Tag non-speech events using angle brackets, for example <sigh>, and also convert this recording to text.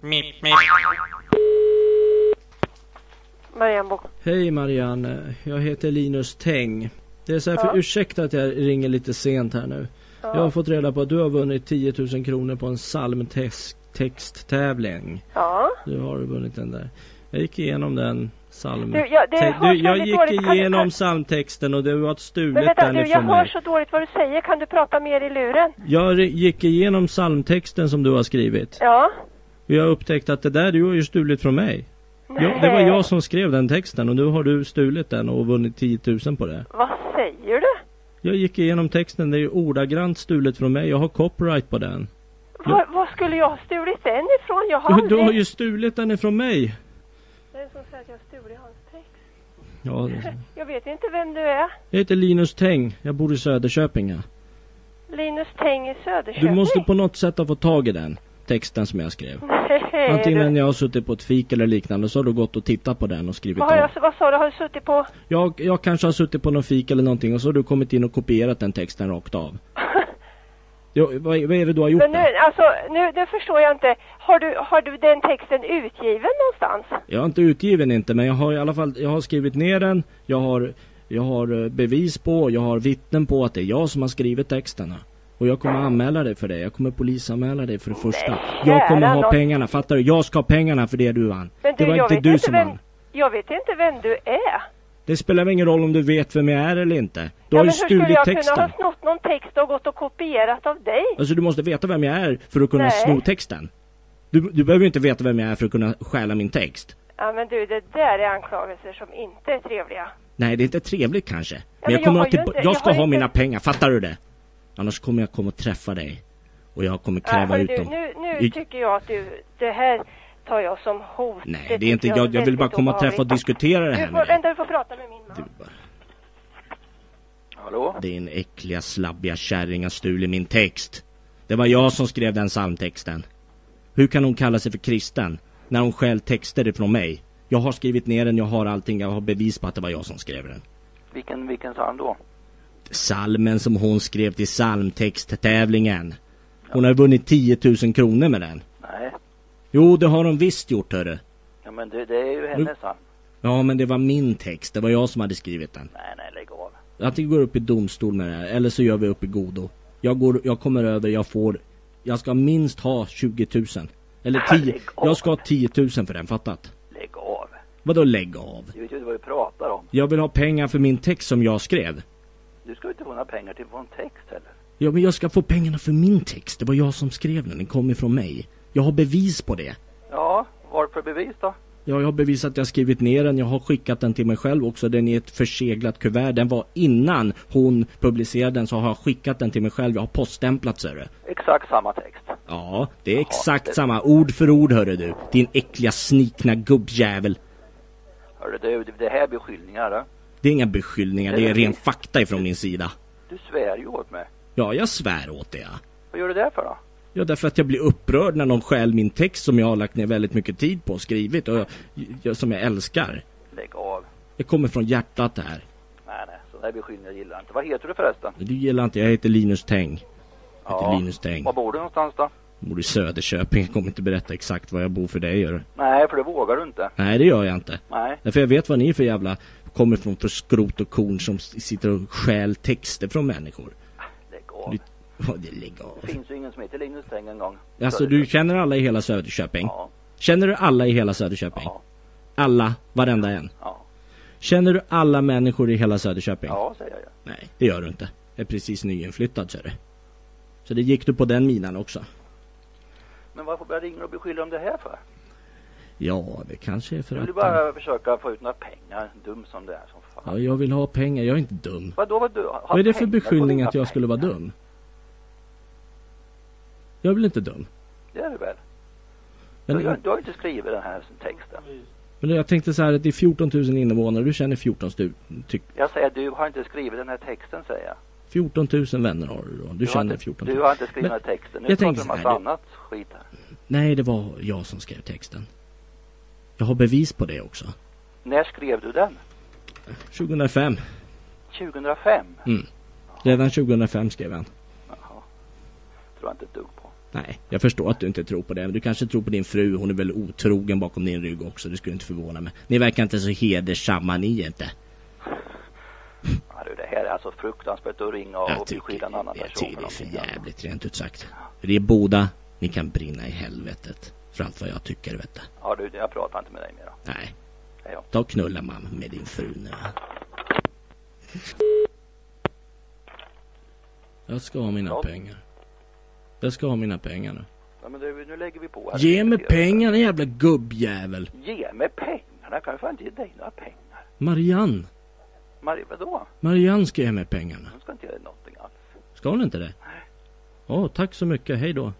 Mip, mip. Marianne Bok. Hej Marianne, jag heter Linus Teng. Det är så här för Ja. ursäkta att jag ringer lite sent här nu. Ja. Jag har fått reda på att du har vunnit 10 000 kronor på en psalmtexttävling. Ja. Du har vunnit den där. Jag gick igenom den psalm... Du, ja, det hörs du, jag gick dåligt. Igenom kan- psalmtexten och du har stulit Men vänta, den du, jag ifrån hör mig. så dåligt vad du säger. Kan du prata mer i luren? Jag gick igenom psalmtexten som du har skrivit. Ja. Jag upptäckte att det där du har ju stulit från mig. Jag, det var jag som skrev den texten och nu har du stulit den och vunnit 10 000 på det. Vad säger du? Jag gick igenom texten, det är ju ordagrant stulet från mig. Jag har copyright på den. Var, var skulle jag ha stulit den ifrån? Jag har Du, aldrig... du har ju stulit den ifrån mig. Det är som säger att jag har stulit hans text. Ja, det- <laughs> Jag vet inte vem du är. jag heter Linus Teng. Jag bor i Söderköping. Ja. Linus Teng i Söderköping. Du måste på något sätt ha fått tag i den texten som jag skrev. <laughs> Nej, Antingen du. jag har suttit på ett fik eller liknande så har du gått och tittat på den och skrivit Vad, har jag, vad sa du? Har du suttit på? Jag, jag kanske har suttit på någon fik eller någonting och så har du kommit in och kopierat den texten rakt av. <laughs> Ja, vad, vad är det du har gjort Men nu, då? alltså, nu, det förstår jag inte. Har du, har du den texten utgiven någonstans? Jag har inte utgiven inte men jag har i alla fall jag har skrivit ner den. Jag har, jag har eh, bevis på, jag har vittnen på att det är jag som har skrivit texterna. Och jag kommer anmäla dig för det. Jag kommer polisanmäla dig för det första. Jag kommer ha pengarna, fattar du? Jag ska ha pengarna för det du vann. Det var jag inte du inte som vem, vann. Jag vet inte vem du är. Det spelar ingen roll om du vet vem jag är eller inte. Du ja, har ju men hur skulle stulit jag texten. kunna ha snott någon text och gått och kopierat av dig? Alltså du måste veta vem jag är för att kunna Nej. sno texten. Du, du behöver ju inte veta vem jag är för att kunna stjäla min text. Ja men du, det där är anklagelser som inte är trevliga. Nej, det är inte trevligt kanske. Men men jag jag kommer har att inte- jag jag ska har ha inte- mina pengar, fattar du det? Annars kommer jag komma och träffa dig. Och jag kommer Ja, kräva hörru ut du, dem. nu, nu I- tycker jag att du, det här tar jag som hot. Nej, Det det är inte jag. Jag vill bara komma och träffa och diskutera det här Du med får, dig. vänta, du får prata med min man. Hallå? Din äckliga slabbiga kärring har stulit min text. Det var jag som skrev den psalmtexten. Hur kan hon kalla sig för kristen? När hon stjäl texter ifrån mig. Jag har skrivit ner den, jag har allting, jag har bevis på att det var jag som skrev den. Vilken, vilken psalm då? Salmen som hon skrev till psalmtexttävlingen. Hon har vunnit 10 000 kronor med den. Nej, Jo, det har hon visst gjort hörru. ja, men det, det är ju hennes psalm. Ja, men det var min text. Det var jag som hade skrivit den. Nej, nej, lägg av. Antingen går upp i domstol med det här, eller så gör vi upp i godo. Jag går, jag kommer över, jag får, jag ska minst ha 20 000. Eller 10, Lägg av. jag ska ha 10 000 för den, fattat? Lägg av. Vadå lägg av? Du vet ju vad du pratar om. Jag vill ha pengar för min text som jag skrev. Du ska ju inte få några pengar till vår text heller. Ja, men jag ska få pengarna för min text. Det var jag som skrev den, den kom ifrån mig. Jag har bevis på det. Ja, varför bevis då? Ja, jag har bevisat att jag har skrivit ner den. Jag har skickat den till mig själv också. Den är ett förseglat kuvert. Den var innan hon publicerade den så har jag skickat den till mig själv. Jag har poststämplat ser du. Exakt samma text. Ja, det är Jaha, exakt det- samma. Ord för ord hörru du. Din äckliga snikna gubbjävel. Hörru du, det- det här är beskyllningar. Då. Det är inga beskyllningar. Det är ren fakta ifrån min sida. Du svär ju åt mig. Ja, jag svär åt det. Ja. Vad gör du det för då? Ja, därför att jag blir upprörd när någon stjäl min text som jag har lagt ner väldigt mycket tid på och skrivit och jag, som jag älskar. Lägg av. Det kommer från hjärtat det här. Nej, nej, sådana här beskyllningar gillar jag inte. Vad heter du förresten? Du gillar inte, jag heter Linus Teng. Jag heter Linus Teng. Var bor du någonstans då? Jag bor i Söderköping. Jag kommer inte berätta exakt var jag bor för dig gör du. Nej, för det vågar du inte. Nej, det gör jag inte. Nej. Därför jag vet vad ni är för jävla kommer från för skrot och korn som sitter och stjäl texter från människor. Lägg av. Du- Ja, det lägg av. Det finns ju ingen som heter Linus Teng en gång. Alltså du känner alla i hela Söderköping? Ja. Känner du alla i hela Söderköping? Ja. Alla, varenda en? Ja. Känner du alla människor i hela Söderköping? Ja, säger jag. Nej, det gör du inte. Jag är precis nyinflyttad ser du. Så det gick du på den minan också. Men varför börjar ringer och beskylla om det här för? Ja, det kanske är för Du vill att... bara försöka få ut några pengar, dum som det är som fan. Ja, jag vill ha pengar. Jag är inte dum. Vadå vad du Vad är det för pengar? beskyllning att du jag skulle vara pengar? dum? Jag är väl inte dum? Det är du väl? Men, du, du har inte skrivit den här texten. men jag tänkte så här att det är 14 000 invånare. Du känner 14 stu, tyck, Jag säger du har inte skrivit den här texten säger jag. 14 000 vänner har du då. Du, har känner inte, 14 000. Du har inte skrivit Men den här texten. Nu jag pratar du om massa annat skit här. Nej, det var jag som skrev texten. Jag har bevis på det också. När skrev du den? 2005. 2005? Mm. Redan 2005 skrev jag den. Jaha. Tror jag inte ett dugg på. Nej, jag förstår att du inte tror på det. Men du kanske tror på din fru. Hon är väl otrogen bakom din rygg också. Det skulle inte förvåna mig. Ni verkar inte så hedersamma ni inte. Ja, du, det här är alltså fruktansvärt att ringa och Jag beskylla en annan det, person det är för jävligt rent ut sagt. För er båda, ni kan brinna i helvetet. För allt vad jag tycker vet du. Ja, du, jag pratar inte med dig mer. Nej. Hej då. Ta och knulla mamma med din fru nu. Jag ska ha mina Ja. pengar. Jag ska ha mina pengar nu. Ja, men du, nu lägger vi på här. Ge mig pengarna jävla gubbjävel. Ge mig pengarna? Jag kan ju fan inte ge dig några pengar. Marianne. Marie, vadå? Marianne ska ge mig pengarna. Hon ska inte göra någonting alls. Ska hon inte det? Åh, tack så mycket. Hej då.